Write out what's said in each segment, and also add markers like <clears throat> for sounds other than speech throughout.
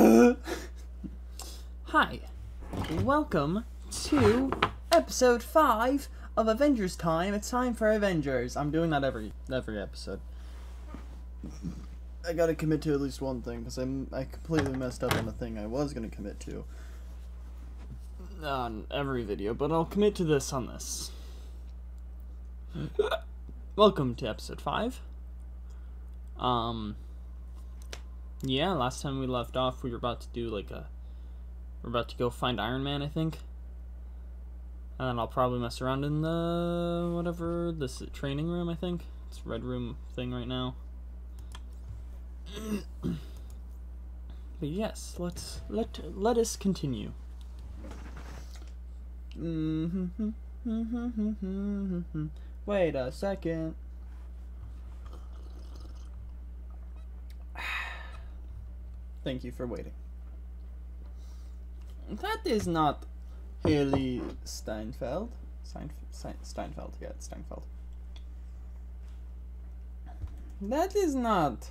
<laughs> Hi, welcome to episode five of Avengers Time. It's time for Avengers. I'm doing that every every episode. I gotta commit to at least one thing because I'm I completely messed up on the thing I was gonna commit to on every video, but I'll commit to this on this. <laughs> Welcome to episode five. Um. Yeah, last time we left off, we were about to do like a. We're about to go find Iron Man, I think. And then I'll probably mess around in the whatever this training room. I think it's red room thing right now. <clears throat> but yes, let's let let us continue. Mm-hmm, mm-hmm, mm-hmm, Wait a second. Thank you for waiting. That is not Hailee Steinfeld. Stein, Stein, Steinfeld, yeah, it's Steinfeld. That is not.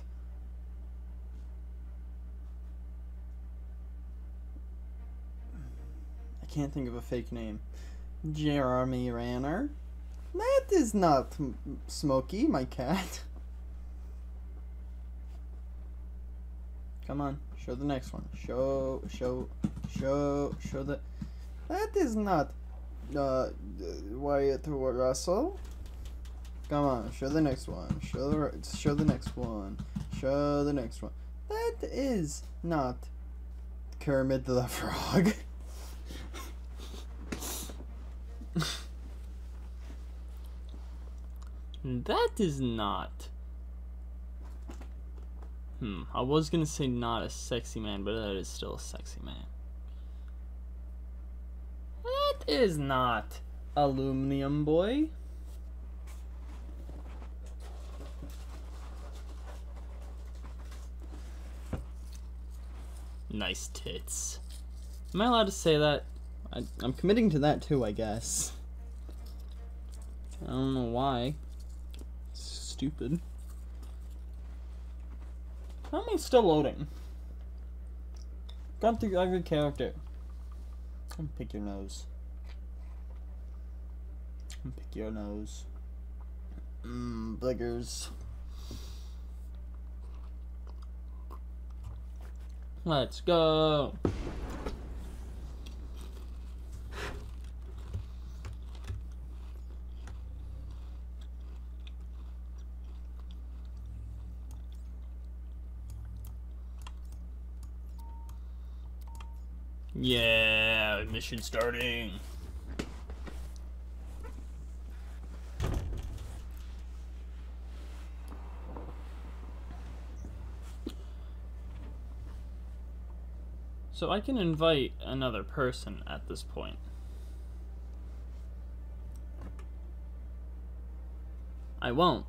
I can't think of a fake name. Jeremy Ranner. That is not Smokey, my cat. <laughs> Come on, show the next one. Show, show, show, show the. That is not uh, Wyatt Russell. Come on, show the next one. Show the show the next one. Show the next one. That is not Kermit the Frog. <laughs> that is not. Hmm, I was gonna say not a sexy man, but that is still a sexy man. That is not Aluminum Boy. Nice tits. Am I allowed to say that? I, I'm committing to that too, I guess. I don't know why. Stupid. Still loading? Gone through every character. Pick your nose. Pick your nose. Mmm, bliggers. Let's go. Yeah, mission starting. So I can invite another person at this point. I won't.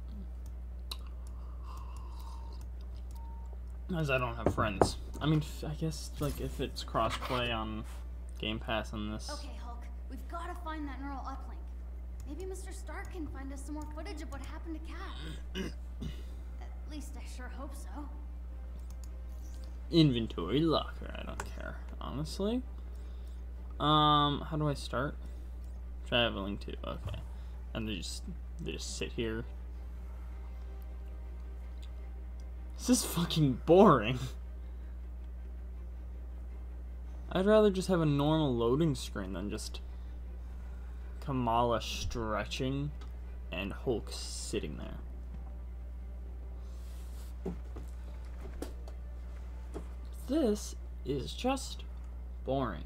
As I don't have friends. I mean, I guess, like, if it's crossplay on Game Pass on this. Okay, Hulk, we've got to find that neural uplink. Maybe Mr. Stark can find us some more footage of what happened to Cap. <clears throat> At least I sure hope so. Inventory locker, I don't care, honestly. Um, how do I start? Traveling to, okay. And they just, they just sit here. This is fucking boring. <laughs> I'd rather just have a normal loading screen than just Kamala stretching and Hulk sitting there. This is just boring.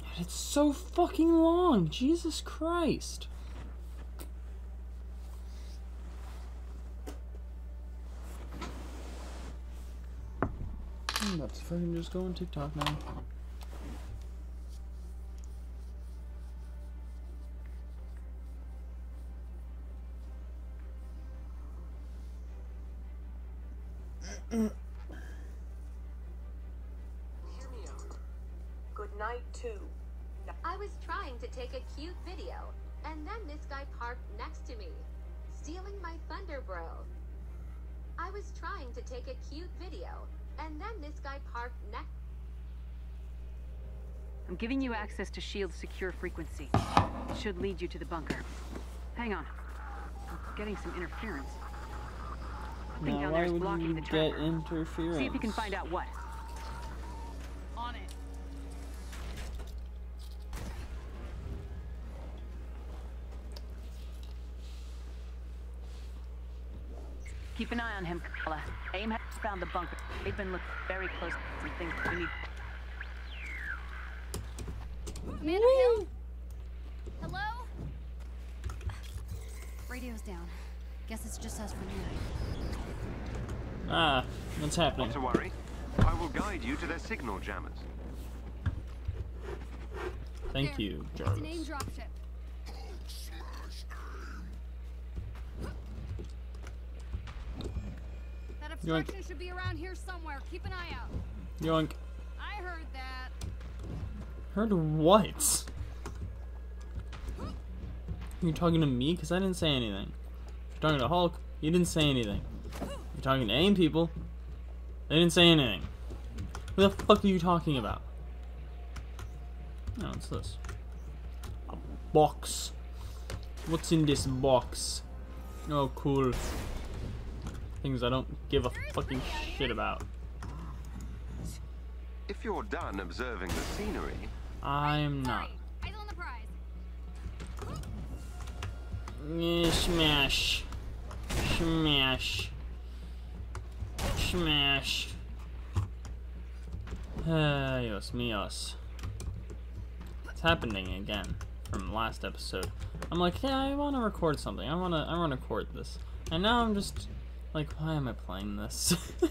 And it's so fucking long. Jesus Christ. I'm about to fucking just go on TikTok now. Access to S.H.I.E.L.D.'s secure frequency. It should lead you to the bunker. Hang on. I'm getting some interference. Something Now, down why there is would blocking you the get tracker. interference? See if you can find out what. On it. Keep an eye on him, Kala. AIM has found the bunker. They've been looking very close at some things we need. Commander Hill? Hello? Radio's down. Guess it's just us for now. Ah, what's happening? Not to worry. I will guide you to their signal jammers. Thank There. you, It's an AIM Jarvis. dropship. That obstruction should be around here somewhere. Keep an eye out. Yoink. Heard what? You talking to me? Because I didn't say anything. If you're talking to Hulk, you didn't say anything. If you're talking to AIM people, they didn't say anything. Who the fuck are you talking about? Oh, no, what's this? A box. What's in this box? Oh, cool. Things I don't give a fucking shit about. If you're done observing the scenery, I'm not. Sorry. Eyes on the prize. Yeah, smash. Smash. Smash. Ayos míos. It's happening again from last episode. I'm like, yeah, I want to record something. I want to, I want to record this. And now I'm just like, why am I playing this? <laughs>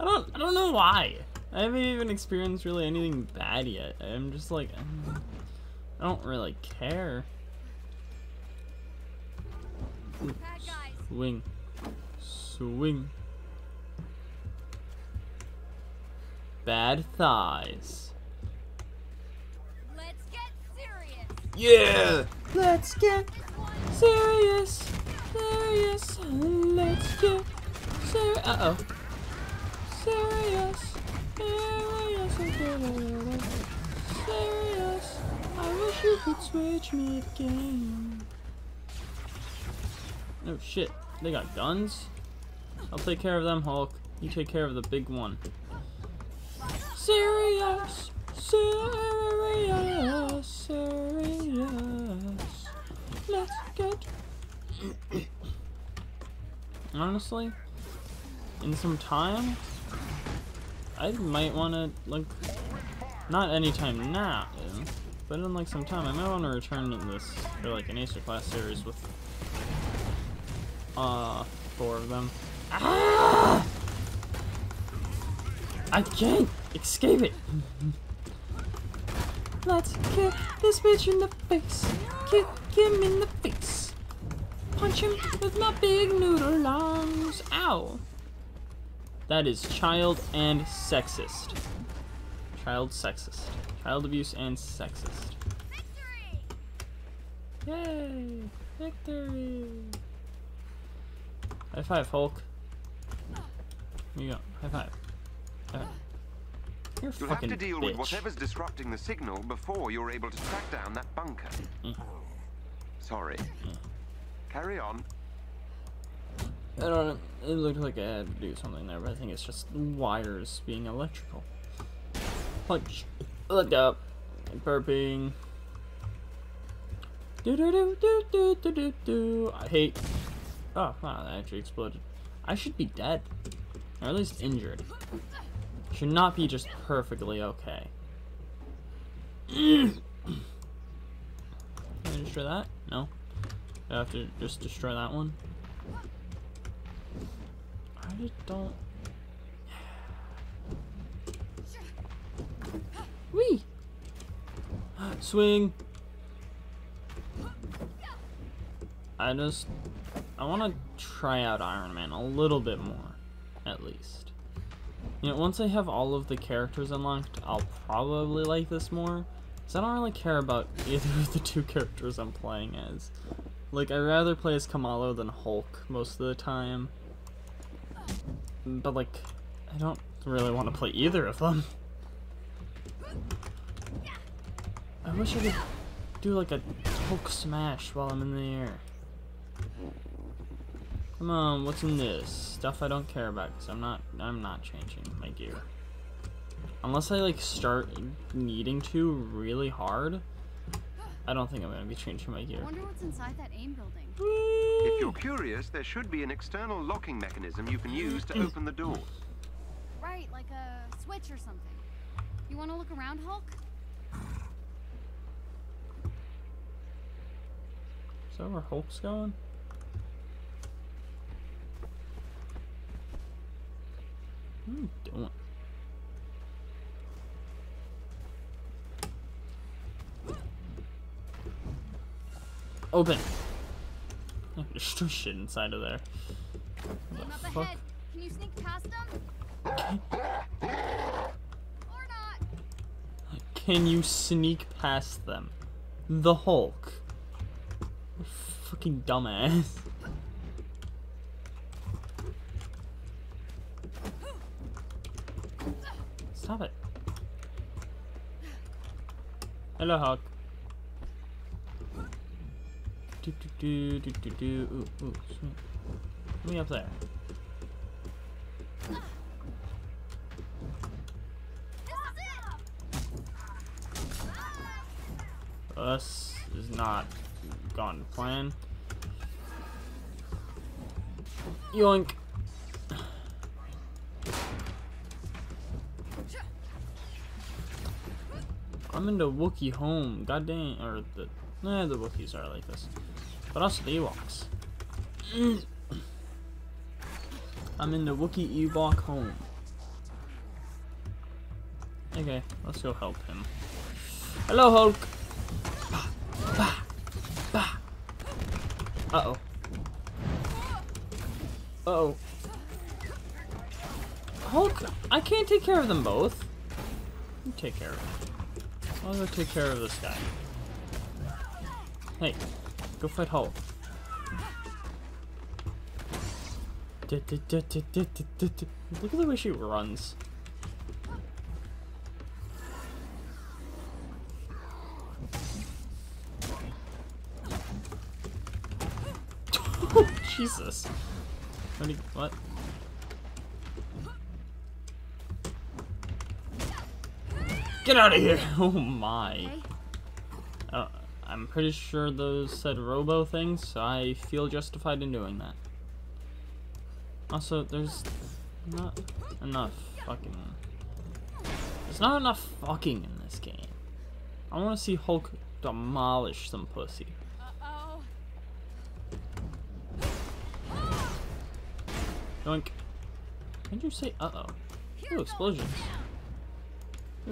I don't, I don't know why. I haven't even experienced really anything bad yet. I'm just like, I'm, don't really care. Swing. Swing. Bad thighs. Let's get serious. Yeah! Let's get serious. Serious. Let's get serious. Uh oh. Serious. Serious. Serious. I wish you could switch me again. Oh shit. They got guns? I'll take care of them, Hulk. You take care of the big one. Serious. Serious. Serious. Let's get. <coughs> Honestly, in some time, I might want to, like, not anytime now, but in like some time, I might want to return to this for like an AcerClass series with uh four of them. Ah! I can't escape it. Let's kick this bitch in the face. Kick him in the face. Punch him with my big noodle arms. Ow. That is child and sexist. Child sexist. Child abuse and sexist. Victory. Yay! Victory! High five, Hulk. Here you go. High five. High five. You're You'll have to deal bitch. with whatever's disrupting the signal before you're able to track down that bunker. Mm. Sorry. Carry on. I don't know. It looked like I had to do something there, but I think it's just wires being electrical. Punch. Look up. Burping. Do do do do do do do do. I hate. Oh wow, that actually exploded. I should be dead, or at least injured. Should not be just perfectly okay. <clears throat> Can I destroy that? No. I have to just destroy that one. I just don't. Wee. Swing. I just. I want to try out Iron Man a little bit more, at least. You know, once I have all of the characters unlocked, I'll probably like this more. Because I don't really care about <laughs> either of the two characters I'm playing as. Like, I'd rather play as Kamala than Hulk most of the time. But like, I don't really want to play either of them. I wish I could do like a Hulk smash while I'm in the air. Come on, what's in this? Stuff I don't care about, because I'm not, I'm not changing my gear. Unless I like start needing to really hard, I don't think I'm gonna be changing my gear. I wonder what's inside that AIM building. If you're curious, there should be an external locking mechanism you can use to open the doors. Right, like a switch or something. You want to look around, Hulk? Is that where Hulk's going? What are you doing? Open! There's shit inside of there. What the fuck? ahead. Can you sneak past them? Or not? Can you sneak past them? The Hulk. Fucking dumbass. Stop it. Hello, Hulk. Do do do do. Ooh, ooh, sweet. Let me up there. This is not gone plan. Yoink. I'm into Wookiee home. God dang. Or the. Nah, the Wookiees are like this. But also the Ewoks. I'm in the Wookiee Ewok home. Okay, let's go help him. Hello, Hulk! Bah, bah, bah. Uh-oh. Uh-oh. Hulk, I can't take care of them both. You take care of them. I'll go take care of this guy. Hey, go fight Hulk. Look at the way she runs. <laughs> Jesus. What? what? Get out of here! Oh my. Uh, pretty sure those said robo things, so I feel justified in doing that. Also, there's not enough fucking. There's not enough fucking in this game. I want to see Hulk demolish some pussy. uh-oh. Yoink. Did you say uh oh? Ooh, explosions.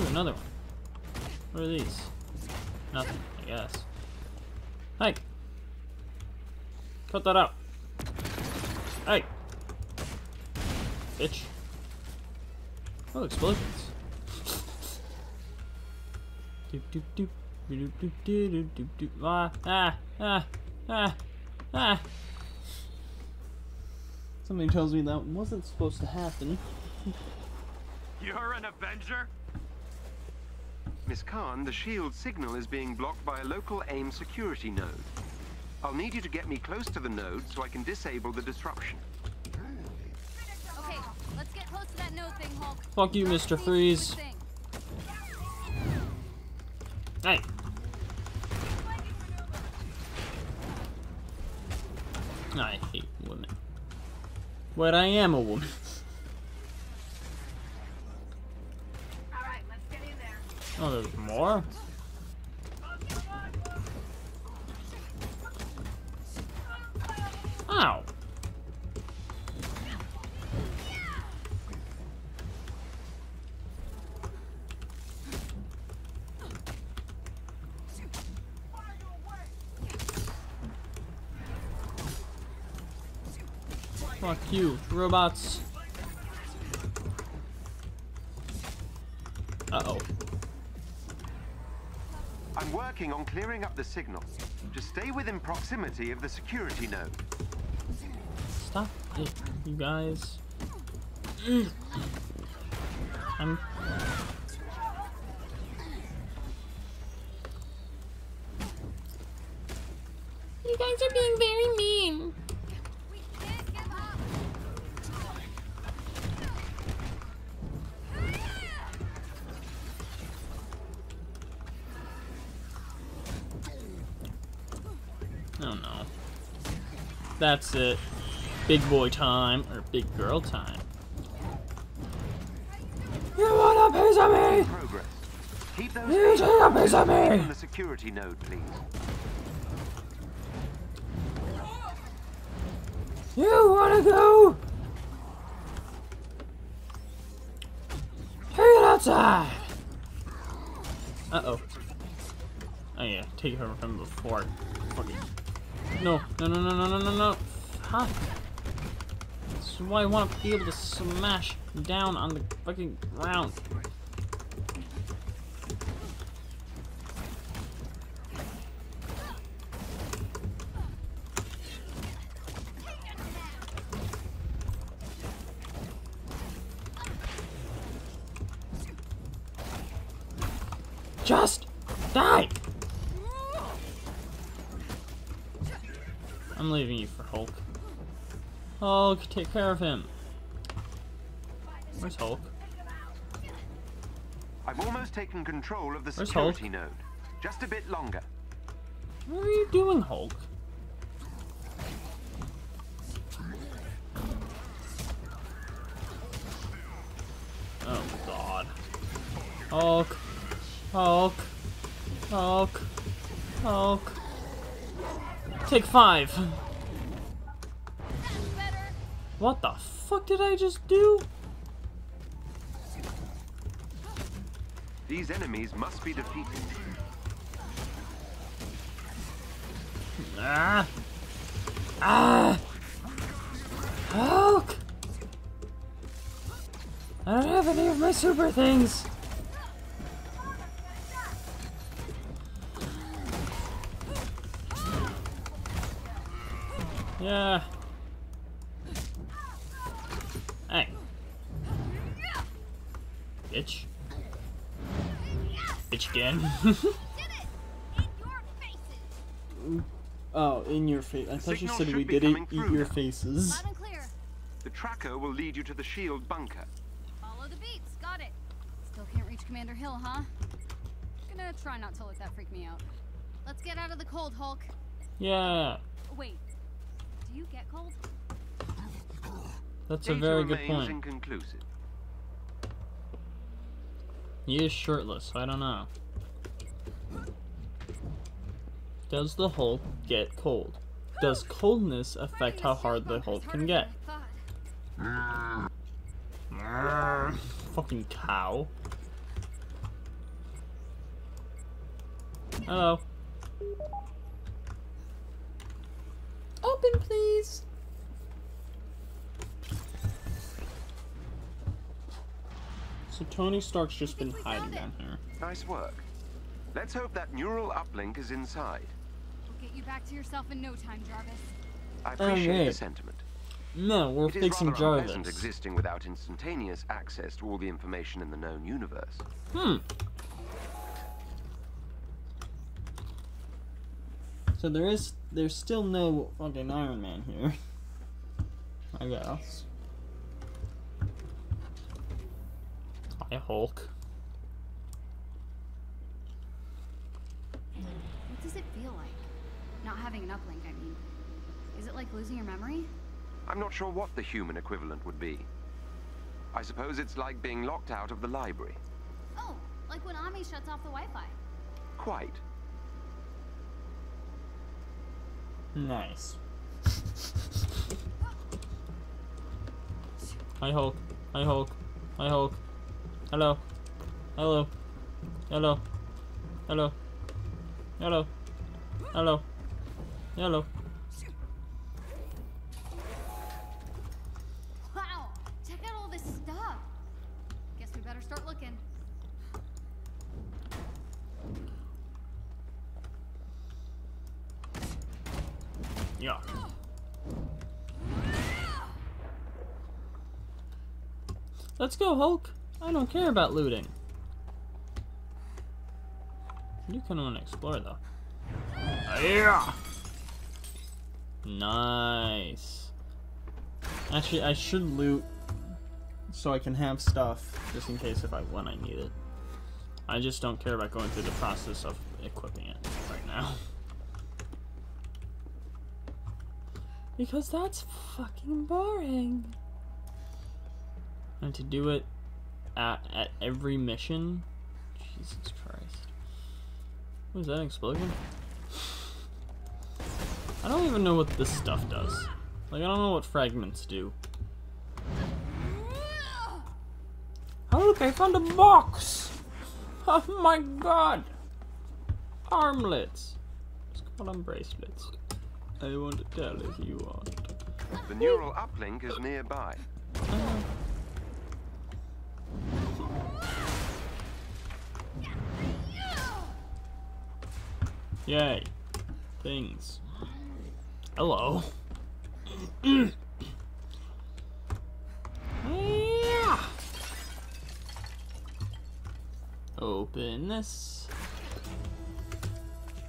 Ooh, another one. What are these? Nothing, I guess. Hey! Cut that out. Hey! Bitch. Oh, explosions. doop doop doop. Doop doop doop doop doop doop. Ah, ah, ah, ah, ah. Something tells me that wasn't supposed to happen. You're an Avenger? Miss Khan, the shield signal is being blocked by a local AIM security node. I'll need you to get me close to the node so I can disable the disruption. Okay, let's get close to that node thing, Hulk. Fuck you, Mr. Freeze. need to do the thing. Hey! I hate women. But I am a woman. Oh, there's more? Ow! Fuck you, robots. Uh-oh. I'm working on clearing up the signal. Just stay within proximity of the security node. Stop it, you guys. I'm. You guys are being very That's it. Big boy time, or big girl time. You want a piece of me? Progress. Keep those You take a piece of from me! the security node, please. You wanna go? Take it outside! Uh oh. Oh yeah, take her from before. No, no, no, no, no, no, no. Fuck. This is why I want to be able to smash down on the fucking ground. Take care of him. Where's Hulk? I've almost taken control of the Where's security node. Just a bit longer. What are you doing, Hulk? Oh god. Hulk. Hulk. Hulk. Hulk. Take five. What the fuck did I just do? These enemies must be defeated. Ah! Ah! Hulk! I don't have any of my super things! Yeah. Again. Did it. In your faces. Oh, in your face. I thought you said we did it. Eat through your faces. Loud and clear. The tracker will lead you to the shield bunker. Follow the beats. Got it. Still can't reach Commander Hill, huh? Gonna try not to let that freak me out. Let's get out of the cold, Hulk. yeah. Wait. Do you get cold? That's a very good point. inconclusive. He is shirtless, so I don't know. Does the Hulk get cold? Does coldness affect how hard the Hulk can get? <laughs> Fucking cow. Hello. Open, please. So Tony Stark's just been hiding down here. Nice work. Let's hope that neural uplink is inside. We'll get you back to yourself in no time, Jarvis. I appreciate the Alright. sentiment. No, we're It is fixing rather unpleasant Jarvis. existing without instantaneous access to all the information in the known universe. Hmm. So there is, there's still no fucking Iron Man here. <laughs> I guess. Hi Hulk. What does it feel like? Not having an uplink, I mean. Is it like losing your memory? I'm not sure what the human equivalent would be. I suppose it's like being locked out of the library. Oh, like when Ammi shuts off the Wi-Fi. Quite. Nice. Hi Hulk. Hi Hulk. Hi Hulk. Hello. Hello. Hello. Hello. Hello. Hello. Hello. Wow! Check out all this stuff. Guess we better start looking. Yeah. Let's go, Hulk. I don't care about looting. You kind of want to explore, though. Yeah. Nice. Actually, I should loot so I can have stuff just in case if I when I need it. I just don't care about going through the process of equipping it right now. Because that's fucking boring. And to do it at, at every mission? Jesus Christ. Was that an explosion? I don't even know what this stuff does. Like, I don't know what fragments do. Oh, look, I found a box! <laughs> Oh my god! Armlets! Let's call them bracelets. I want to tell if you want. The neural uplink is nearby. Yay. Things. Hello. yeah. Open this.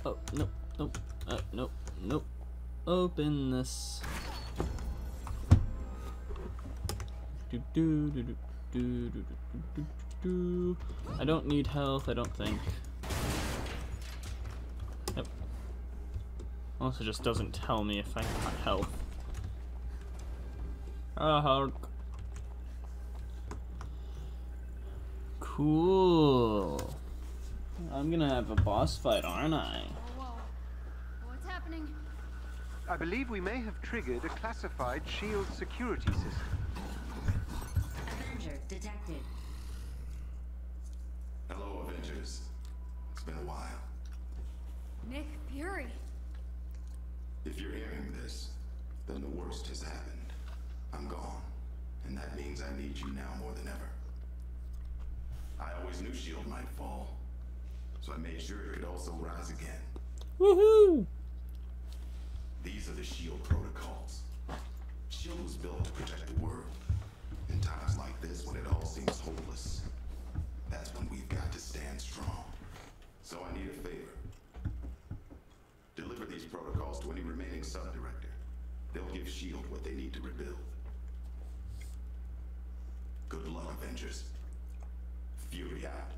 Oh, nope, nope, uh, nope, nope. Open this. Do do do do do do do do do. I don't need health, I don't think. Also just doesn't tell me if I got health. Ah, Hulk. Cool. I'm gonna have a boss fight, aren't I? Whoa, whoa. What's happening? I believe we may have triggered a classified shield security system. Avenger detected. Hello, Avengers. It's been a while. Nick Fury. If you're hearing this, then the worst has happened. I'm gone. And that means I need you now more than ever. I always knew S.H.I.E.L.D. might fall. So I made sure it could also rise again. Woohoo! These are the S.H.I.E.L.D. protocols. S.H.I.E.L.D. was built to protect the world. In times like this, when it all seems hopeless, that's when we've got to stand strong. So I need a favor. Deliver these protocols to any remaining sub-director. They'll give S.H.I.E.L.D. what they need to rebuild. Good luck, Avengers. Fury out.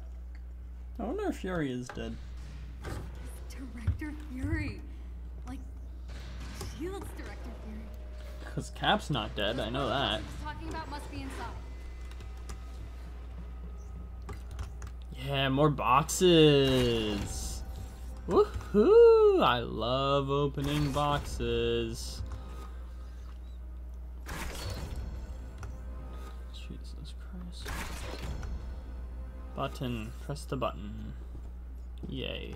I wonder if Fury is dead. Director Fury. Like, Shield's Director Fury. Because Cap's not dead, I know that. Talking about must be inside. Yeah, more boxes. Woohoo! I love opening boxes. Jesus Christ. Button. Press the button. Yay.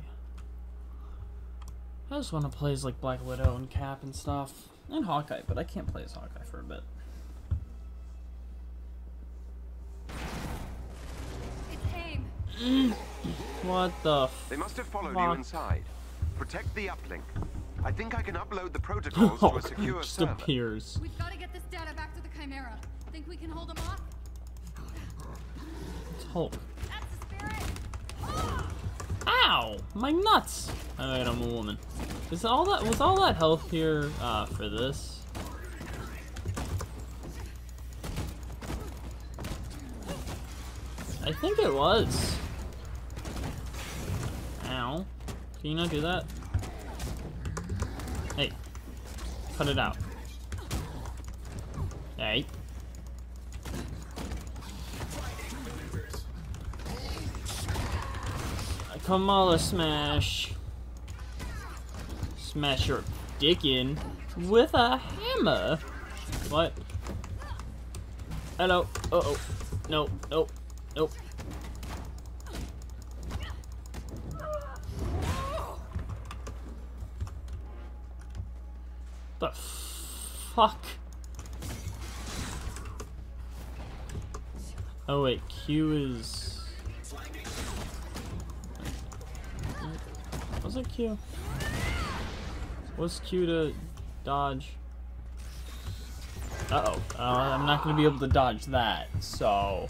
I just want to play as like Black Widow and Cap and stuff. And Hawkeye, but I can't play as Hawkeye for a bit. It's <clears throat> AIM. What the f- They must have followed you inside. Protect the uplink. I think I can upload the <laughs> protocols to a oh, secure just server. appears. We've got to get this data back to the Chimera. Think we can hold them off? It's Hulk. Ow! My nuts! Alright, I'm a woman. Is all that was all that health here uh, for this? I think it was. Ow. Can you not do that? Hey. Cut it out. Hey. Kamala smash. Smash your dick in with a hammer. What? Hello. Uh oh. No. no, no. The fuck? Oh wait, Q is. Was it Q? What's Q to dodge? Uh-oh. Uh, I'm not going to be able to dodge that, so...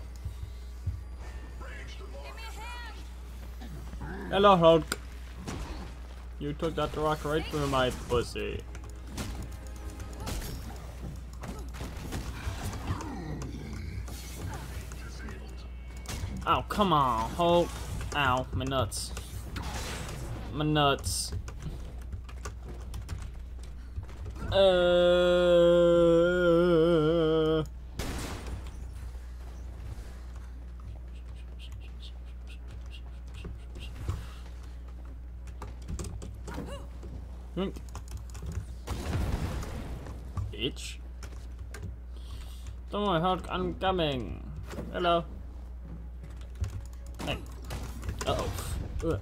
Hello, Hulk. You took that rock right through my pussy. Oh, come on, Hulk. Ow, my nuts. My nuts. Uh... Yoink. Bitch. Don't worry, Hulk, I'm coming. Hello. Hey. Uh-oh. Ugh.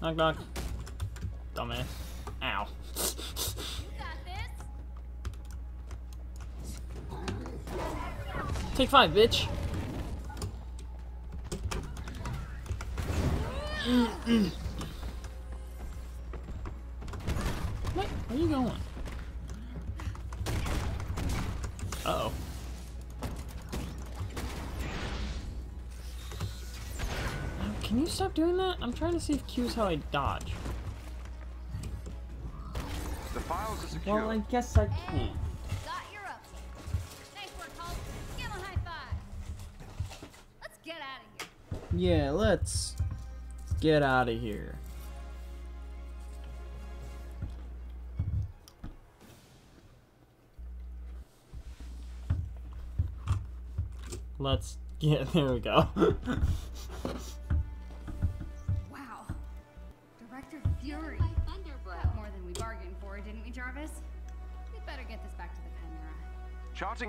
Knock knock. Dumbass. Ow. Take five, bitch. <clears throat> I'm trying to see if Q's how I dodge. The files are secure. Well, I guess I can. Got. Nice work, Hulk. Give him a high five. Let's get out of here. Yeah, let's get out of here. Let's get <laughs> there we go. <laughs>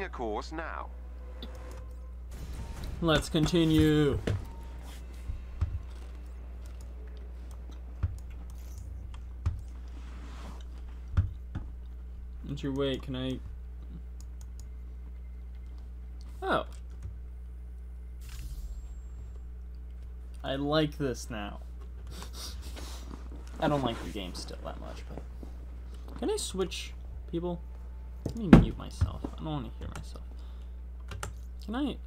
Charting a course now. Let's continue. Your weight? Can I? Oh. I like this now. I don't like the game still that much, but can I switch people? Let me mute myself. I don't want to hear myself. Can I?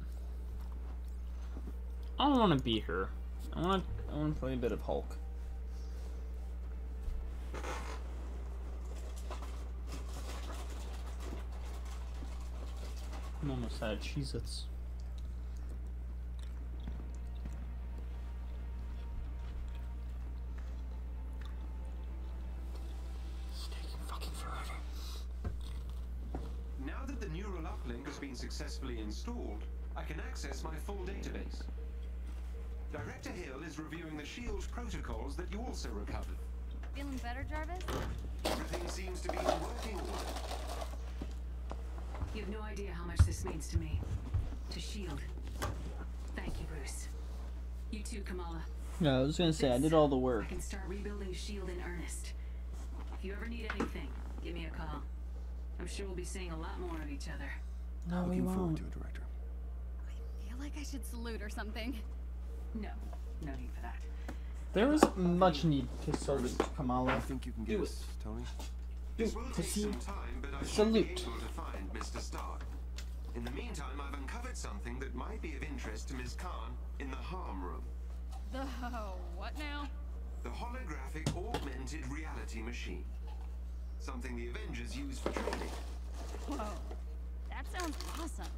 I don't want to be her. I want to. I want to play a bit of Hulk. I'm almost out of Cheez-Its. Successfully installed, I can access my full database. Director Hill is reviewing the SHIELD protocols that you also recovered. Feeling better, Jarvis? Everything seems to be in working order. You have no idea how much this means to me. To S.H.I.E.L.D. Thank you, Bruce. You too, Kamala. No, I was gonna say I did all the work. I can start rebuilding S.H.I.E.L.D. in earnest. If you ever need anything, give me a call. I'm sure we'll be seeing a lot more of each other. No, we Looking forward won't. to it, Director. I feel like I should salute or something. No, no need for that. There is much need to salute Kamala. I think you can get Do us, Tony. This will to take see some time, but I should salute. be able to find Mr. Stark. In the meantime, I've uncovered something that might be of interest to Ms. Khan in the harm room. The <laughs> what now? The holographic augmented reality machine. Something the Avengers use for training. Whoa. That sounds awesome.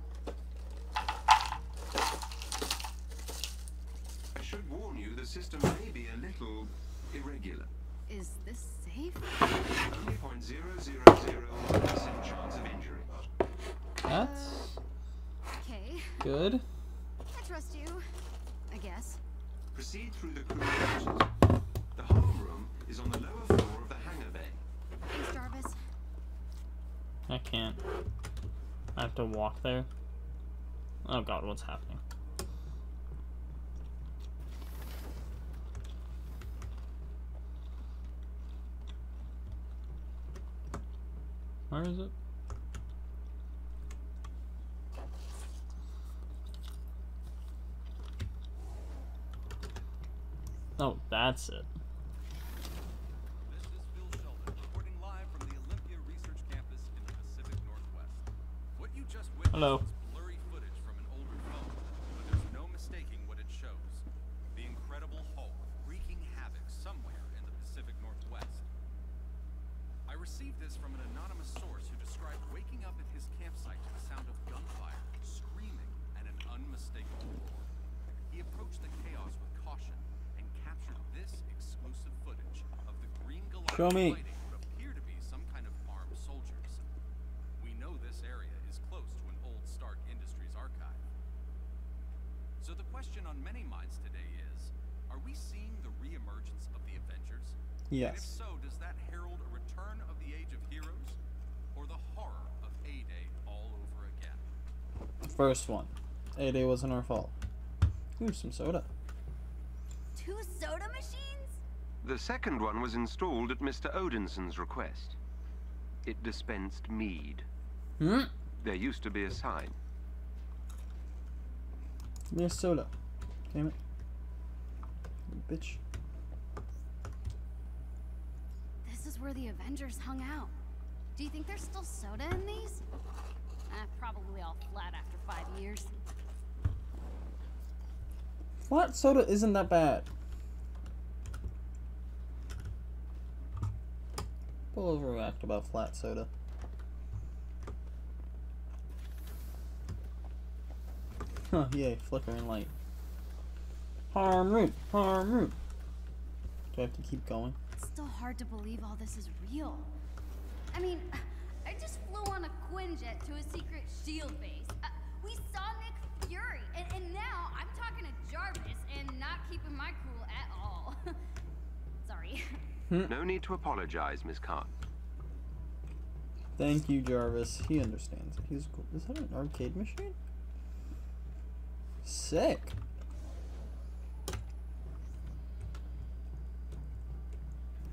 I should warn you, the system may be a little irregular. Is this safe? Only 0.0001% chance of injury. That's Okay. good. I trust you. I guess. Proceed through the crew quarters. The harm room is on the lower floor of the hangar bay. Thanks, Jarvis. I can't. I have to walk there. Oh god, what's happening? Where is it? Oh, that's it. I received this from an anonymous source who described waking up at his campsite to the sound of gunfire, screaming, and an unmistakable roar. He approached the chaos with caution and captured this exclusive footage of the Green Goliath Show me. fighting what appear to be some kind of armed soldiers. We know this area is close to an old Stark Industries archive. So the question on many minds today is, are we seeing the reemergence of the Avengers? And if Yes. so, does that herald a return of the Age of Heroes? Or the horror of A-Day all over again? First one. A Day wasn't our fault. Ooh, some soda. Two soda machines? The second one was installed at Mr. Odinson's request. It dispensed mead. Hmm? There used to be a sign. Give me a soda. Damn it. Bitch. This is where the Avengers hung out. Do you think there's still soda in these? Eh, probably all flat after five years. Flat soda isn't that bad. People overreact about flat soda. Huh, yay, flickering light. Harm room, harm room. Do I have to keep going? It's still hard to believe all this is real. I mean, I just flew on a Quinjet to a secret shield base. Uh, we saw Nick Fury, and, and now I'm talking to Jarvis and not keeping my cool at all. <laughs> Sorry. No need to apologize, Miss Khan. Thank you, Jarvis. He understands. He's cool. Is that an arcade machine? Sick.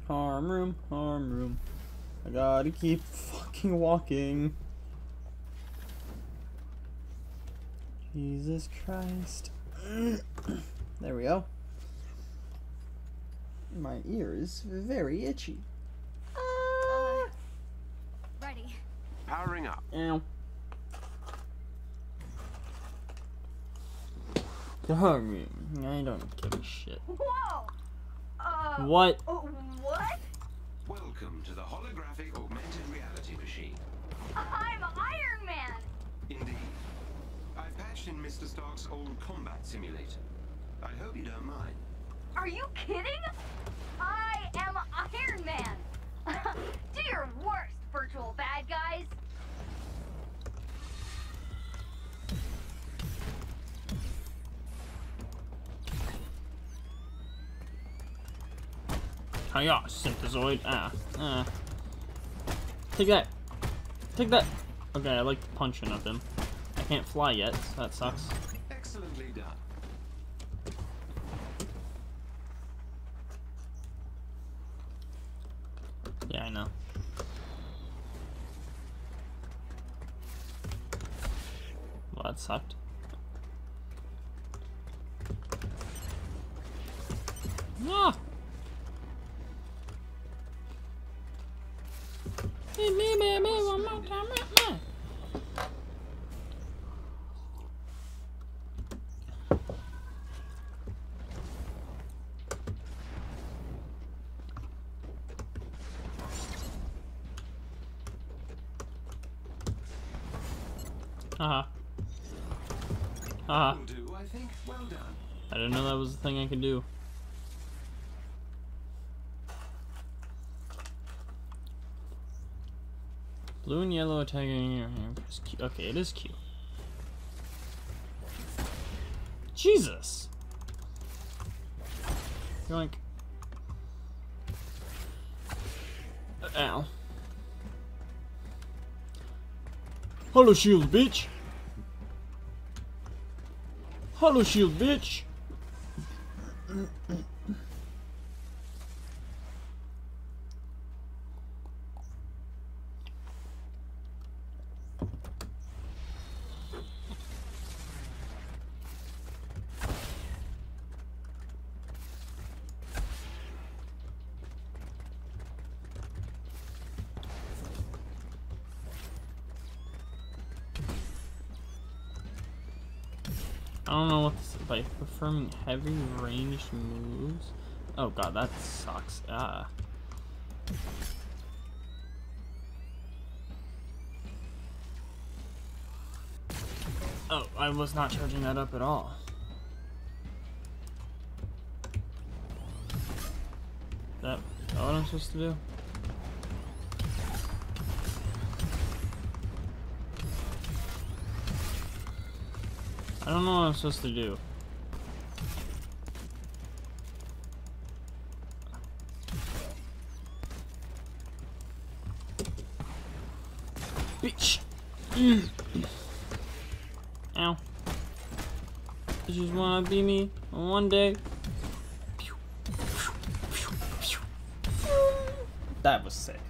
Harm room, harm room. I gotta keep fucking walking. Jesus Christ. <clears throat> there we go. My ear is very itchy. Uh, ready. Powering up. Ow. Sorry, I don't give a shit. Whoa! Uh, What? oh, what? Welcome to the holographic augmented reality machine. I'm Iron Man! Indeed. I patched in Mr. Stark's old combat simulator. I hope you don't mind. Are you kidding? I am Iron Man! <laughs> Do your worst, virtual bad guys! Hiya, synthezoid. Ah. Ah. Take that. Take that. Okay, I like punching of him. I can't fly yet, so that sucks. Well done. I didn't know that was the thing I could do. Blue and yellow attacking your hand. Okay, it is cute. Jesus! Yoink. Ow. Hollow shield, bitch! Hollow shield, bitch! Heavy ranged moves. Oh god, that sucks. Ah. Oh, I was not charging that up at all. That, that what I'm supposed to do? I don't know what I'm supposed to do. Bitch. Mm. Ow. You just wanna be me one day. That was sick.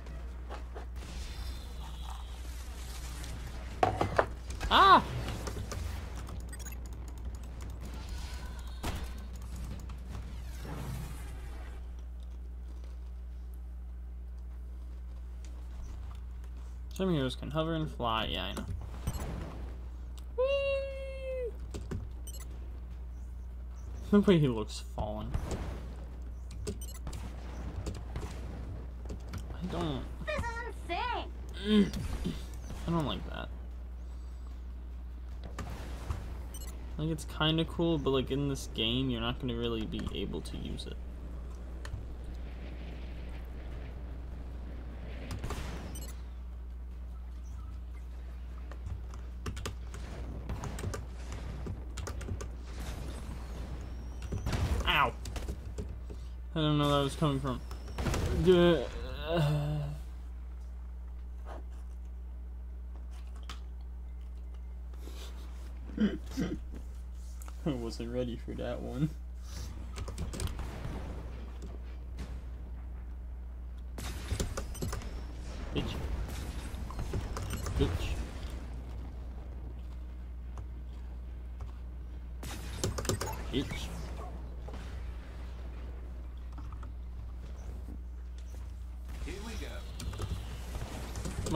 Heroes can hover and fly. Yeah, I know. Whee! The way he looks falling. I don't. This is insane. <clears throat> I don't like that. Like it's kind of cool, but like in this game, you're not gonna really be able to use it. Ow! I don't know that was coming from. Uh, <laughs> I wasn't ready for that one. Bitch. Bitch. Bitch. Here we go.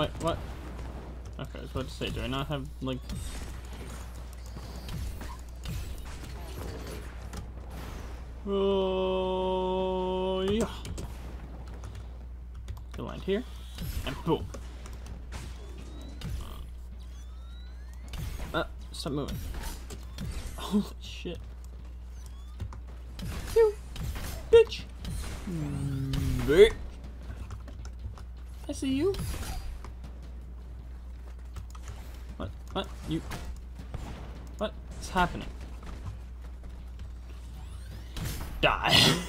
Wait, what? Okay, I was about to say, do I not have, like... Oh, yeah. Go land here, and boom. Uh, stop moving. <laughs> Holy shit. You, bitch. Mm, Bitch. I see you. You? What is happening? Die. <laughs>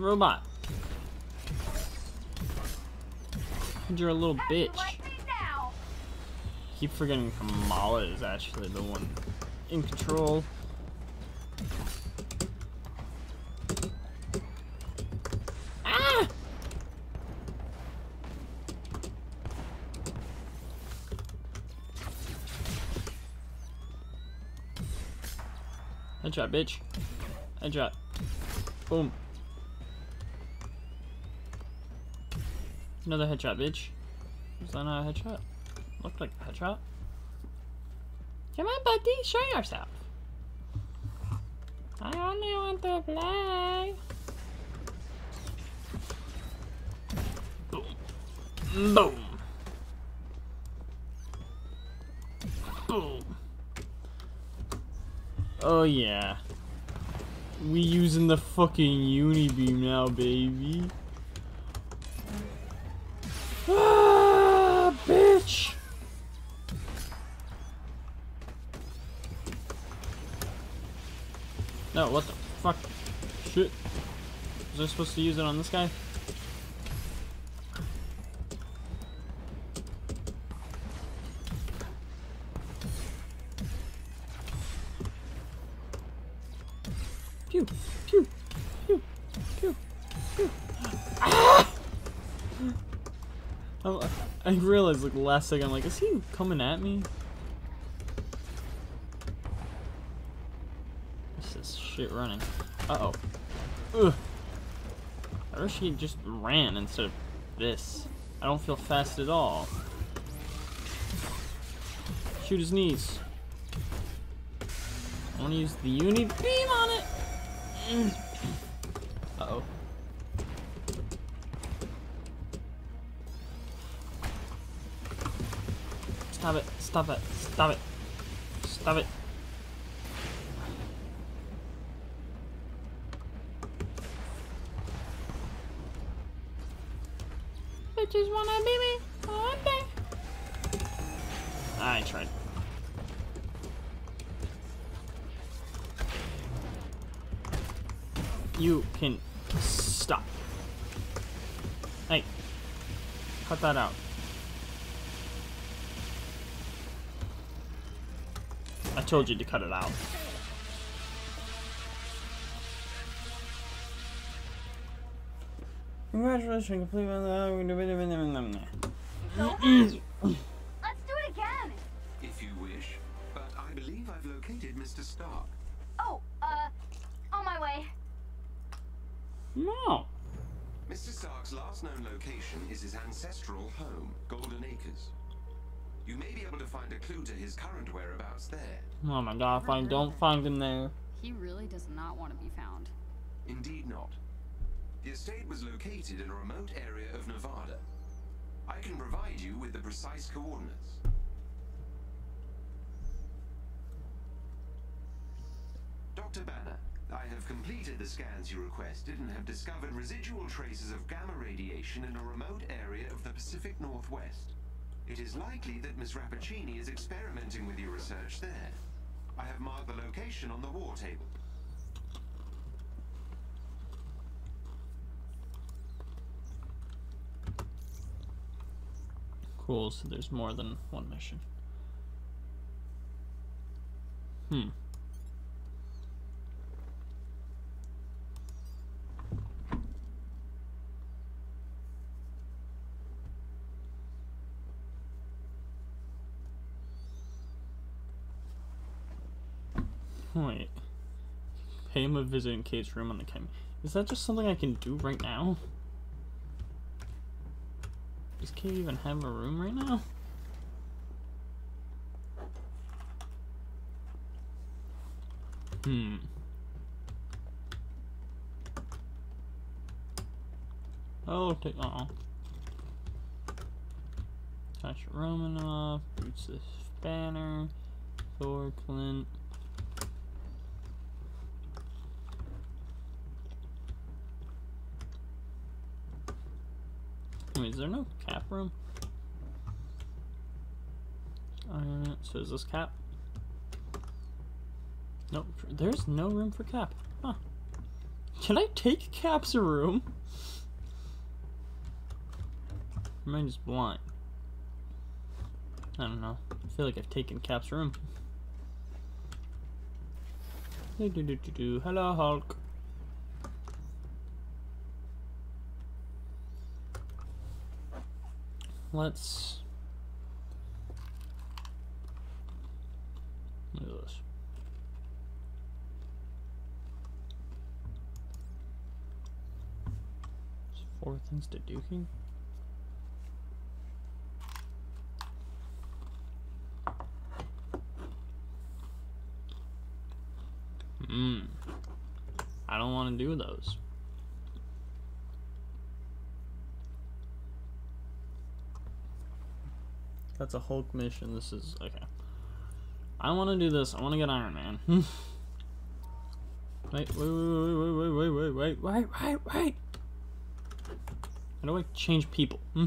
Robot. You're a little How do you bitch. like me now? Keep forgetting Kamala is actually the one in control. Ah! Headshot, bitch. Headshot. Boom. Another headshot, bitch. Was that not a headshot? Looked like a headshot. Come on, buddy, show yourself. I only want to play. Boom. Boom. Boom. Oh yeah. We using the fucking unibeam now, baby. What the fuck? Shit. Was I supposed to use it on this guy? Pew, pew, pew, pew. Ah! I, I realized like last second, I'm like, is he coming at me? This is shit running. Uh oh. Ugh. I wish he just ran instead of this. I don't feel fast at all. Shoot his knees. I want to use the uni beam on it. Mm. Uh oh. Stop it. Stop it. Stop it. Stop it. I tried. You can stop. Hey, cut that out. I told you to cut it out. Congratulations, complete mm-hmm. My god, if I don't find him there. He really does not want to be found. Indeed not. The estate was located in a remote area of Nevada. I can provide you with the precise coordinates. Dr. Banner, I have completed the scans you requested and have discovered residual traces of gamma radiation in a remote area of the Pacific Northwest. It is likely that Miss Rappaccini is experimenting with your research there. I have marked the location on the war table. Cool, so there's more than one mission. Hmm. Wait. Pay him a visit in Kate's room on the chem. Is that just something I can do right now? Does Kate even have a room right now? Hmm. Oh, take oh. Tasha Romanoff, Boots the Banner, Thor Clint. There no cap room? Uh, so is this cap? Nope, there's no room for cap. Huh. Can I take cap's room? Am I just blind? I don't know. I feel like I've taken cap's room. Do do do do do. Hello, Hulk. Let's look at this. Four things to duking. Hmm. I don't want to do those. That's a Hulk mission. This is okay. I want to do this. I want to get Iron Man. wait, wait, wait, wait, wait, wait, wait, wait, wait, wait, wait. How do I change people? Hmm?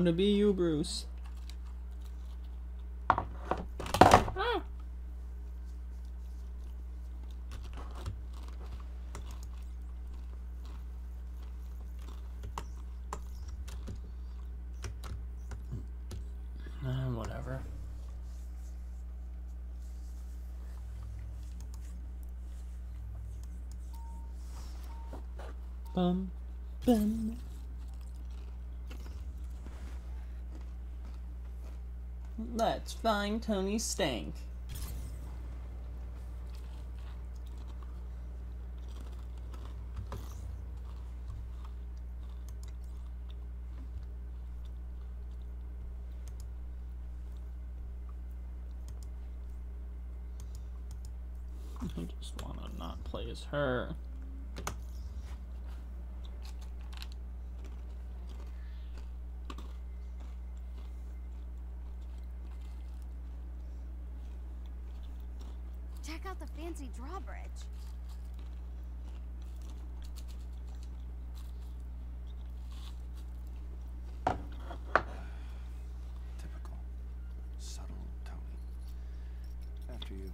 I want to be you, Bruce. Ah. Ah, whatever. Bum, bum. Let's find Tony Stank. I just want to not play as her. Check out the fancy drawbridge. Typical. Subtle Tony. After you.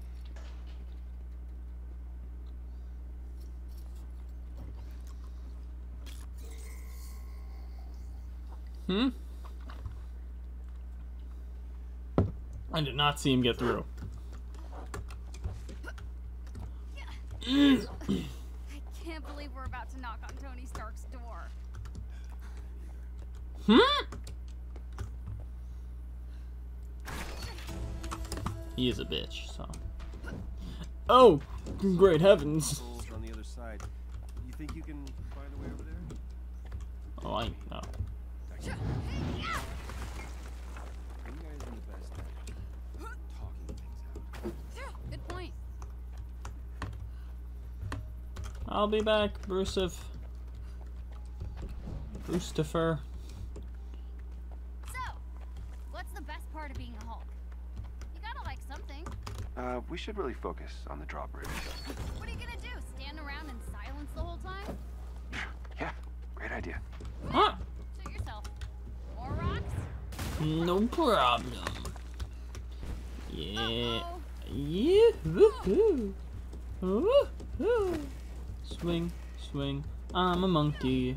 Hmm? I did not see him get through. I can't believe we're about to knock on Tony Stark's door. Hmm? He is a bitch, so. Oh, great heavens. Holes on the other side. You think you can find a way over there? Oh, I know. You guys are the best at talking things out. Good point. I'll be back, Bruce if Brucifer. So, what's the best part of being a Hulk? You gotta like something. Uh, we should really focus on the drawbridge. What are you gonna do? Stand around in silence the whole time? <laughs> Yeah, great idea. Huh? Suit yourself. More rocks? No problem. Yeah. Uh-oh. Yeah. Woohoo. Woohoo. Swing, swing. I'm a monkey.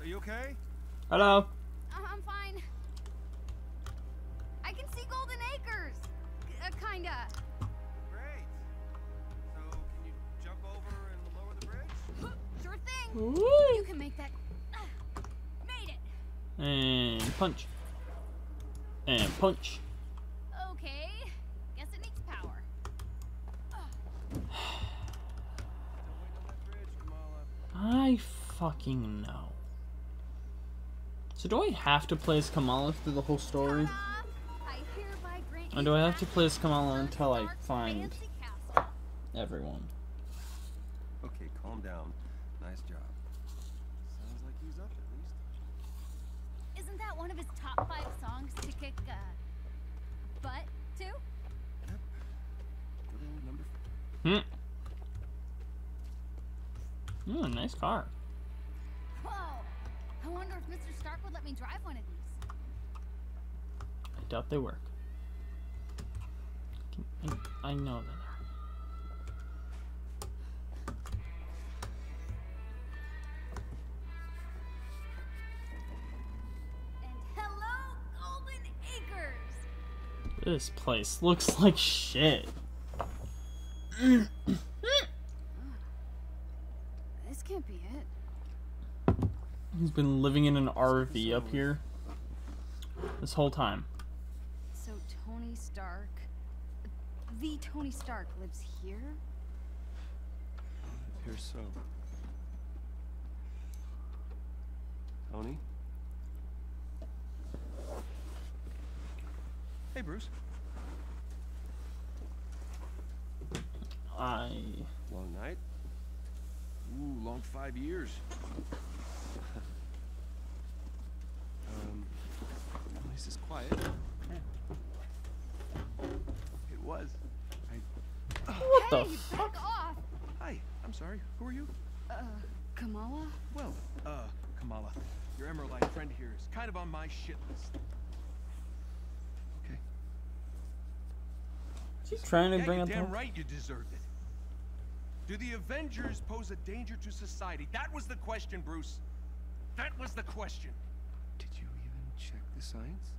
Are you okay? Hello. Uh, I'm fine. I can see Golden Acres. Uh, kinda. Great. So, can you jump over and lower the bridge? <gasps> Sure thing. Woo. You can make that. Uh, <sighs> made it. And punch. And punch. Okay. Guess it needs power. Still waiting on that bridge, Kamala. I fucking know. So do I have to play as Kamala through the whole story? Ta-da! I hereby grant Or do I have to play as Kamala until I find everyone? Okay, calm down. Nice job. Sounds like he's up at least. Isn't that one of his top five songs to kick uh, butt to? Good old number Hmm. Nice car. Whoa! I wonder if Mr. Stark would let me drive one of these. I doubt they work. I, know that. And hello, Golden Acres! This place looks like shit. <clears throat> This can't be it. He's been living in an RV up here this whole time. So Tony Stark, the Tony Stark, lives here? It appears so. Tony? Hey, Bruce. I Long night? Ooh, long five years. <laughs> um, at least it's quiet. It was. I, what the hey, fuck? back off! hi, I'm I'm sorry, who are you? Uh, Kamala? Well, uh, Kamala, your Emerald Eye friend here is kind of on my shit list. Okay. She's trying to yeah, bring you're up the damn right you deserved it. Do the Avengers pose a danger to society? That was the question, Bruce. That was the question. Did you even check the science?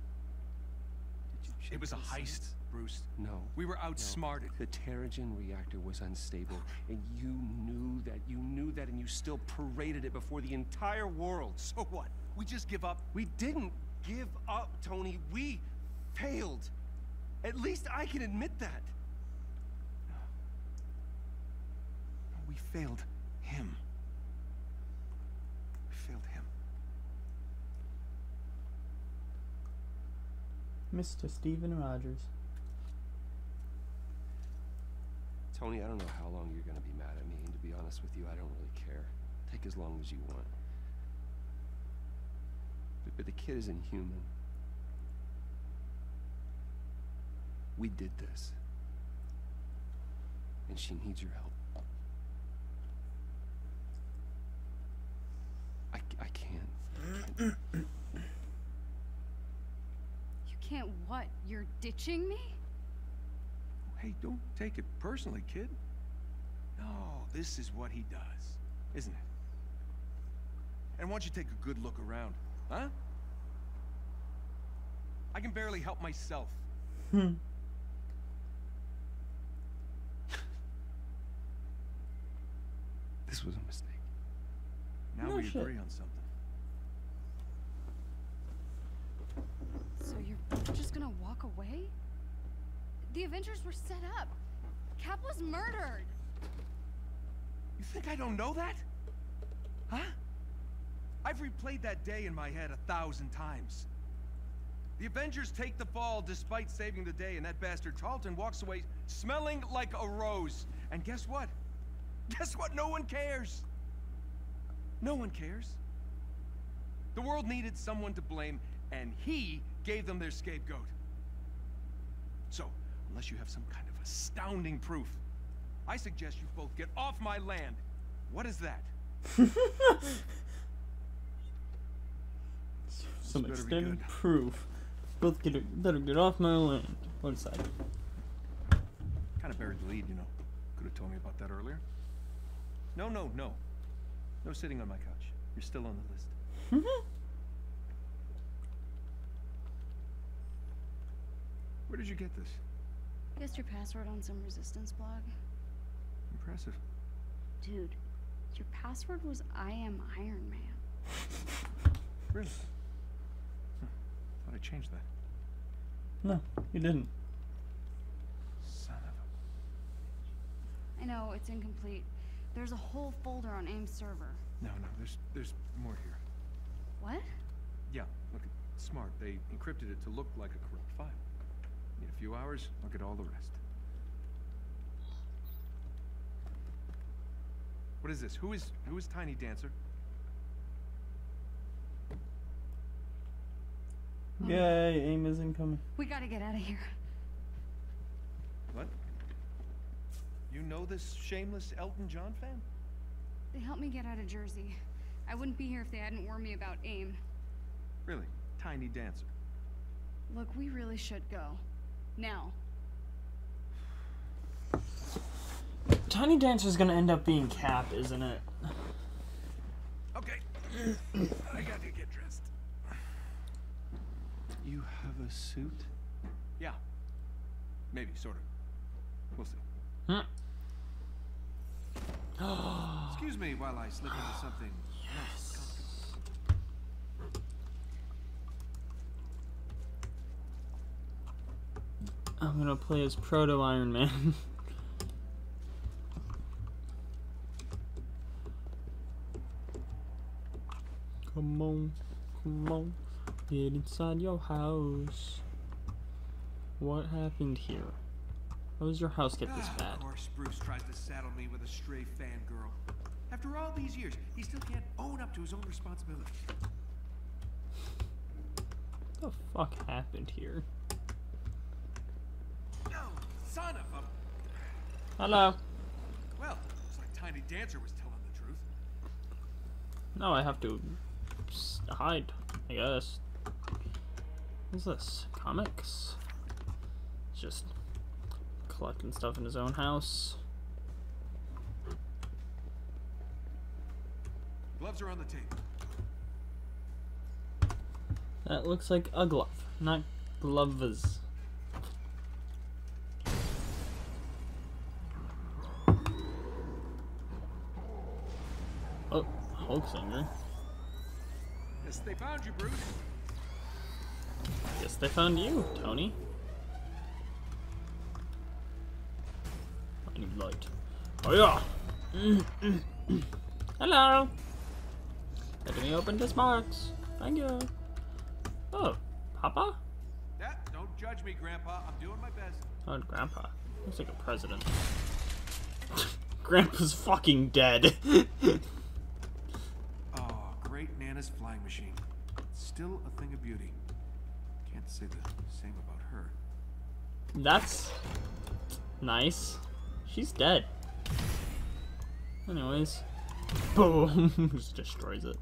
Did you check It was a heist, science? Bruce. No. We were no. outsmarted. The Terrigen reactor was unstable, and you knew that. You knew that, and you still paraded it before the entire world. So what? We just give up? We didn't give up, Tony. We failed. At least I can admit that. We failed him. We failed him. Mr. Steven Rogers. Tony, I don't know how long you're gonna be mad at me, and to be honest with you, I don't really care. Take as long as you want. But, but the kid isn't human. We did this. And she needs your help. I, c- I can't. You can't what? You're ditching me? Hey, don't take it personally, kid. No, this is what he does, isn't it? And why don't you take a good look around, huh? I can barely help myself. Hmm. <laughs> This was a mistake. Now No we shit. agree on something. So you're just gonna walk away? The Avengers were set up. Cap was murdered. You think I don't know that? Huh? I've replayed that day in my head a thousand times. The Avengers take the fall despite saving the day, and that bastard Tarleton walks away smelling like a rose. And guess what? Guess what? No one cares. No one cares. The world needed someone to blame, and he gave them their scapegoat. So, unless you have some kind of astounding proof, I suggest you both get off my land. What is that? <laughs> Some be extended proof. Both get better get off my land. One side. Kind of buried the lead, you know. Could have told me about that earlier. No, no, no. No sitting on my couch. You're still on the list. Mm-hmm. Where did you get this? Guessed your password on some resistance blog. Impressive. Dude, your password was I am Iron Man. <laughs> Really? Huh. Thought I changed that. No, you didn't. Son of a... I know, it's incomplete. There's a whole folder on AIM's server. No, no, there's there's more here. What? Yeah, look, smart. They encrypted it to look like a corrupt file. In a few hours, I'll get all the rest. What is this? Who is who is Tiny Dancer? Yay, aim is incoming. We gotta get out of here. What? You know this shameless Elton John fan? They helped me get out of Jersey. I wouldn't be here if they hadn't warned me about AIM. Really? Tiny Dancer. Look, we really should go. Now. Tiny Dancer's gonna end up being Cap, isn't it? Okay. I got to get dressed. You have a suit? Yeah. Maybe, sort of. We'll see. Hmm. Excuse me while I slip into something comfortable. I'm gonna play as Proto Iron Man. <laughs> come on, come on, get inside your house. What happened here? How does your house get this Ah, bad? Of course, Bruce tries to saddle me with a stray fangirl. After all these years, he still can't own up to his own responsibility. What the fuck happened here? No, son of a... Hello. Well, looks like Tiny Dancer was telling the truth. No, I have to hide, I guess. What's this? Comics? Just collecting stuff in his own house. Gloves are on the table. That looks like a glove, not gloves. Oh, Hulk singer. Yes, they found you, Bruce. Guess they found you, Tony. Light. Oh yeah. Mm. Hello. Let me open this box. Thank you. Oh, Papa? Yeah, don't judge me, Grandpa. I'm doing my best. Oh, Grandpa. Looks like a president. <laughs> Grandpa's fucking dead. <laughs> Oh, great Nana's flying machine. Still a thing of beauty. Can't say the same about her. That's nice. She's dead. Anyways. <laughs> Boom! <laughs> Just destroys it.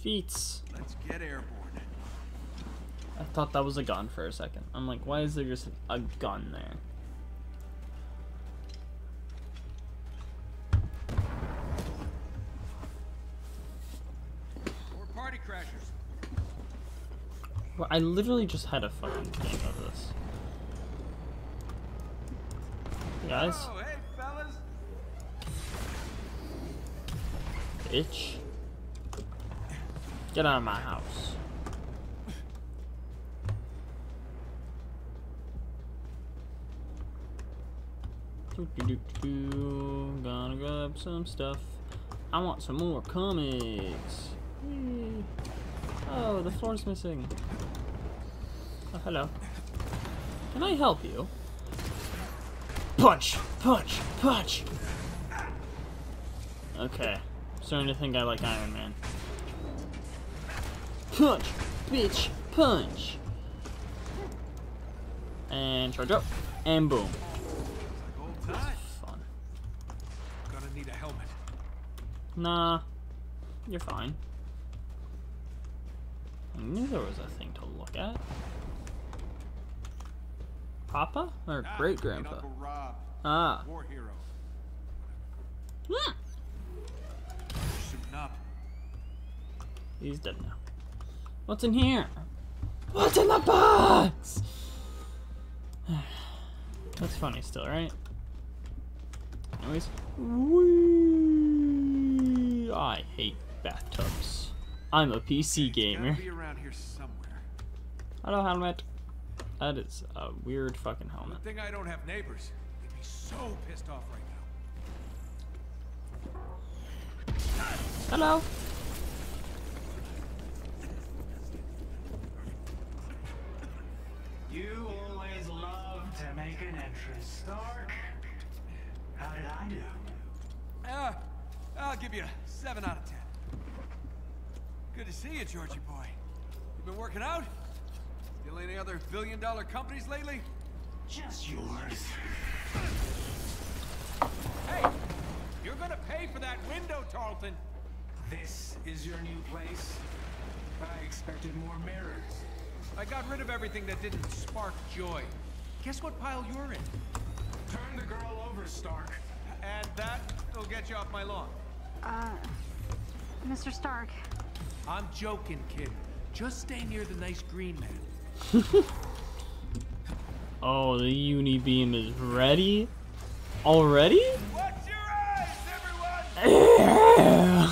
Feats. Let's get airborne. I thought that was a gun for a second. I'm like, why is there just a gun there? Party crashers. Well, I literally just had a fucking game of this. Guys, Oh, hey, fellas. bitch. Get out of my house. Do, do, do, do. Gonna grab some stuff. I want some more comics. Oh, the floor's missing. Oh, hello. Can I help you? Punch! Punch! Punch! Okay. Starting to think I like Iron Man. Punch! Bitch! Punch! And charge up. And boom. Like old times. Fun. Gonna need a helmet. Nah. You're fine. I knew there was a thing to look at. Papa? Or great grandpa? Ah. war hero. Hmm. Shooting up. He's dead now. What's in here? What's in the box? <sighs> That's funny still, right? Anyways. Whee! I hate bathtubs. I'm a PC gamer. gotta be around here. Hello, helmet. That is a weird fucking helmet. Good thing I don't have neighbors. They'd be so pissed off right now. Hello. You always love to make an entrance, Stark. How did I do? Uh, I'll give you a 7 out of 10. Good to see you, Georgie boy. You been working out? Still any other billion dollar companies lately? Just yours. Hey! You're gonna pay for that window, Tarleton! This is your new place? I expected more mirrors. I got rid of everything that didn't spark joy. Guess what pile you're in? Turn the girl over, Stark. And that will get you off my lawn. Uh, Mr. Stark, I'm joking, kid. Just stay near the nice green man. <laughs> Oh, the uni beam is ready? Already? Watch your eyes, everyone! <laughs> Yeah.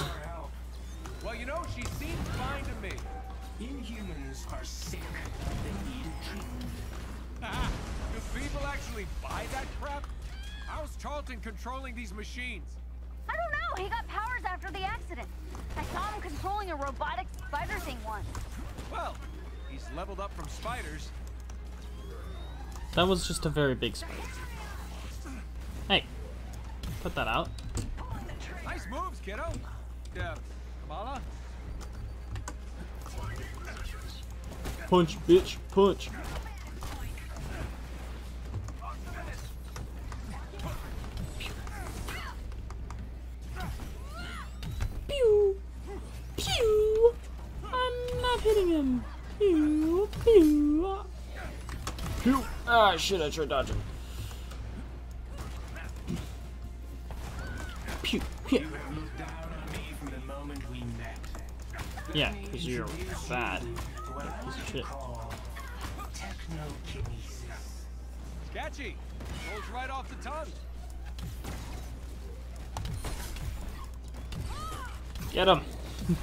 Well, you know, she seems fine to me. Inhumans are sick. They need a treatment. Ah, Do people actually buy that crap? How's Charlton controlling these machines? I don't know. He got powers after the accident. I saw him controlling a robotic spider thing once. Well, Leveled up from spiders. That was just a very big spider. Hey, put that out. Nice moves, kiddo. Yeah, Kamala. Punch, bitch, punch. Pew! Pew! I'm not hitting him! Pew, pew. Pew. Ah, shit, I tried dodging. Pew, pew. You have looked down on me from the moment we met. Yeah, because you're bad. What I Piece of shit. Catchy. Rolls right off the tongue. Get him.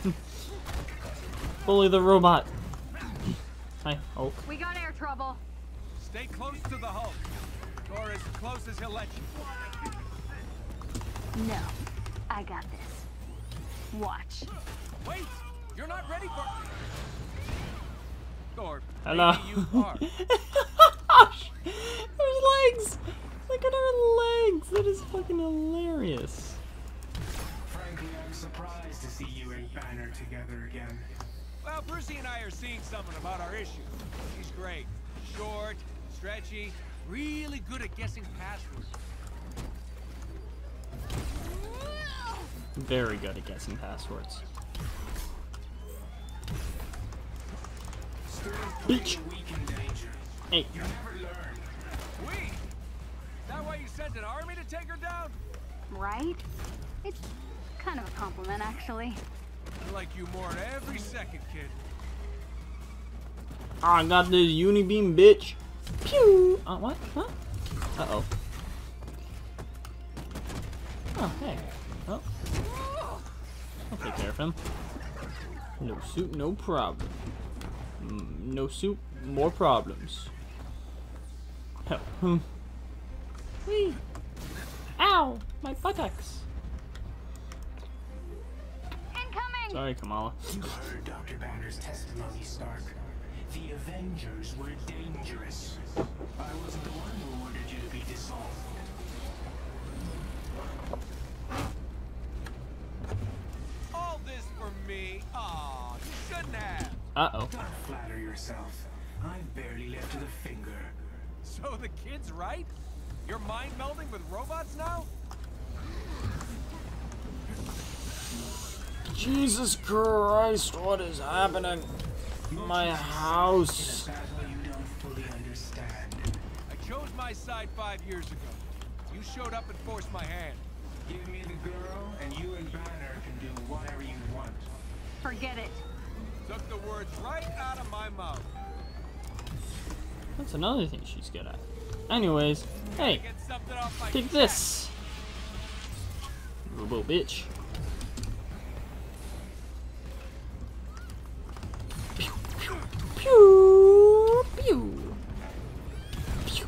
<laughs> Bully the robot. Hi, Hulk. We got air trouble. Stay close to the Hulk. Or as close as he'll let you. No, I got this. Watch. Wait! You're not ready for... Or Hello. maybe you are. <laughs> There's legs! Look at her legs! That is fucking hilarious. Frankly, I'm surprised to see you and Banner together again. Well, Brucey and I are seeing something about our issue. She's great. Short, stretchy, really good at guessing passwords. Very good at guessing passwords. Still Bitch. pretty weak in danger. Hey, You never learn. We? That why you sent an army to take her down? Right? It's kind of a compliment, actually. I like you more every second, kid. I got this unibeam, bitch. Pew! Uh, what? Huh? Uh-oh. Oh, hey. Oh. I'll take care of him. No suit, no problem. Mm, no suit, more problems. Hell. Hmm. Whee! Ow! My buttocks! Incoming! Sorry, Kamala. You heard Dr. Banner's testimony, Stark. The Avengers were dangerous. I wasn't the one who ordered you to be dissolved. All this for me? Aw, you shouldn't have. Uh-oh. Don't flatter yourself. I've barely lifted a finger. So the kid's right? You're mind melding with robots now? Jesus Christ, what is happening? My house. you don't fully understand. I chose my side five years ago. You showed up and forced my hand. Give me the girl, and you and Banner can do whatever you want. Forget it. Took the words right out of my mouth. That's another thing she's good at. Anyways, hey, Get something off my take this. Little bitch. Pew, pew, pew. Pew.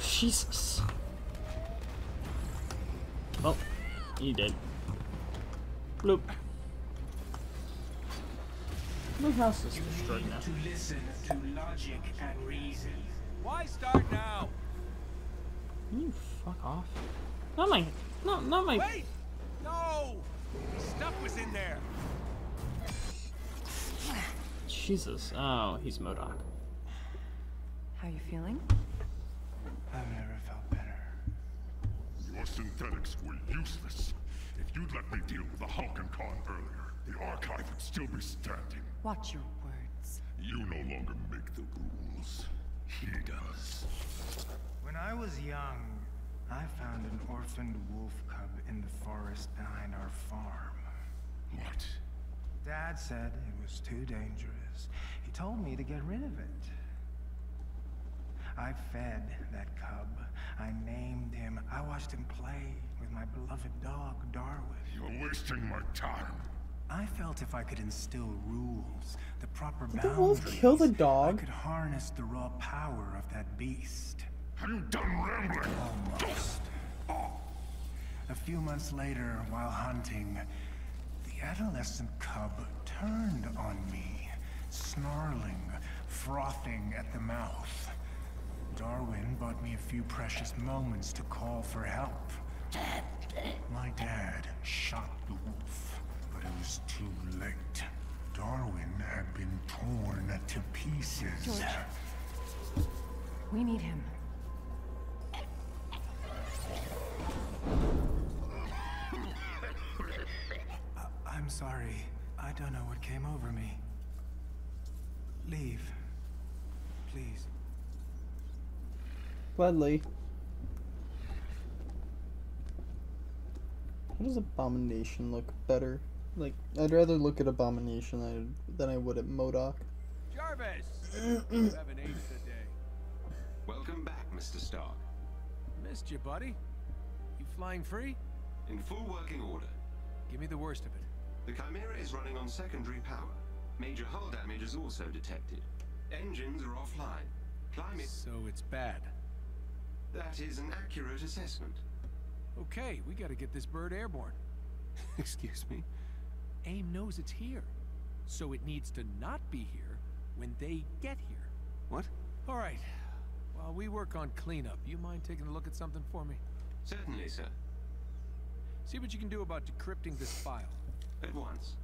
Jesus. Oh, he did. Bloop. My house is destroyed now. to listen to logic and reason. Why start now? Can you fuck off? Not my, not, not my. Wait! No! Stuff was in there. Jesus. Oh, he's MODOK. How are you feeling? I've never felt better. Your synthetics were useless. If you'd let me deal with the Hulk and Khan earlier, the Archive would still be standing. Watch your words. You no longer make the rules. He does. When I was young, I found an orphaned wolf cub in the forest behind our farm. What? Dad said it was too dangerous. He told me to get rid of it. I fed that cub. I named him. I watched him play with my beloved dog, Darwin. You're wasting my time. I felt if I could instill rules, the proper Did the wolf kill the dog? I could harness the raw power of that beast. Have you done rambling? Almost. A few months later, while hunting, the adolescent cub turned on me, snarling, frothing at the mouth. Darwin bought me a few precious moments to call for help. My dad shot the wolf, but it was too late. Darwin had been torn to pieces. George. We need him. I'm sorry. I don't know what came over me. Leave. Please. Gladly. How does Abomination look better? Like, I'd rather look at Abomination than, than I would at MODOK. Jarvis! <clears throat> you haven't aged a day. Welcome back, Mr. Stark. Missed you, buddy. You flying free? In full working order. Give me the worst of it. The Chimera is running on secondary power. Major hull damage is also detected. Engines are offline. Climate... So it's bad. That is an accurate assessment. Okay, we gotta get this bird airborne. <laughs> Excuse me? AIM knows it's here. So it needs to not be here when they get here. What? Alright. While we work on cleanup, you mind taking a look at something for me? Certainly, sir. See what you can do about decrypting this file. At once.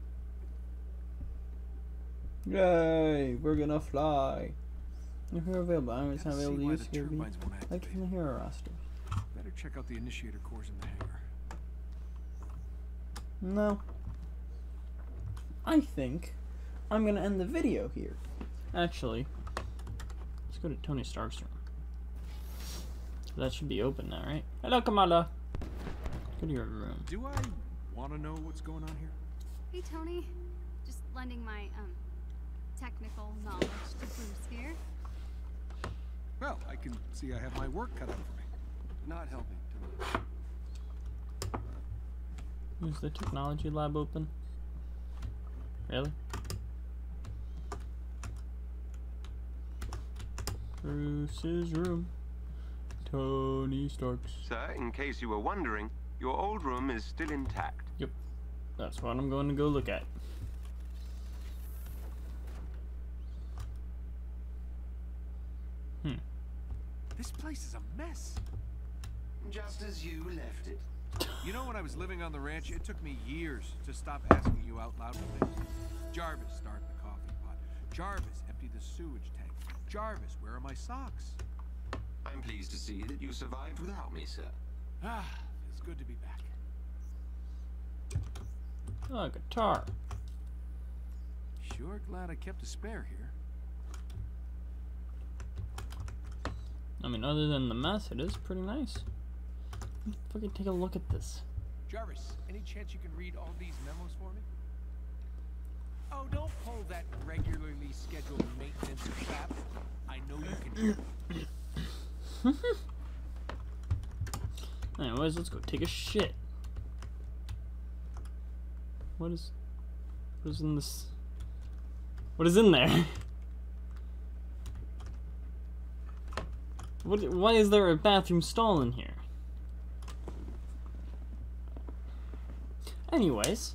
Yay, we're gonna fly. If you're available, I'm Gotta not able to use here. I can hear a roster. Better check out the initiator cores in the hangar. No. I think I'm gonna end the video here. Actually, let's go to Tony Stark's room. That should be open now, right? Hello, Kamala. Go to your room. Do I want to know what's going on here? Hey, Tony. Just lending my, um, technical knowledge to Bruce here. Well, I can see I have my work cut out for me. Not helping, Tony. Is the technology lab open? Really? Bruce's room. Tony Stark's. Sir, in case you were wondering, your old room is still intact. Yep. That's what I'm going to go look at. Hmm. This place is a mess. Just as you left it. You know, when I was living on the ranch, it took me years to stop asking you out loud for things. Jarvis, start the coffee pot. Jarvis, empty the sewage tank. Jarvis, where are my socks? I'm pleased to see that you survived without me, sir. Ah, it's good to be back. Oh, a guitar. Sure glad I kept a spare here. I mean, other than the mess, it is pretty nice. Fucking take a look at this. Jarvis, any chance you can read all these memos for me? Oh, don't pull that regularly scheduled maintenance crap. I know you can. <coughs> Anyways, let's go take a shit. What is... What is in this... What is in there? <laughs> What, why is there a bathroom stall in here? Anyways,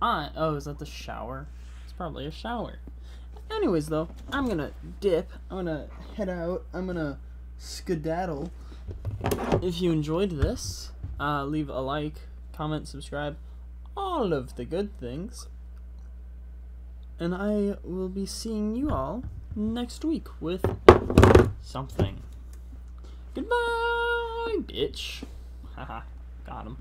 I... Oh, is that the shower? It's probably a shower. Anyways, though, I'm gonna dip. I'm gonna head out. I'm gonna skedaddle. If you enjoyed this, uh, leave a like, comment, subscribe, all of the good things. And I will be seeing you all next week with something. Goodbye, bitch. Haha, <laughs> got him.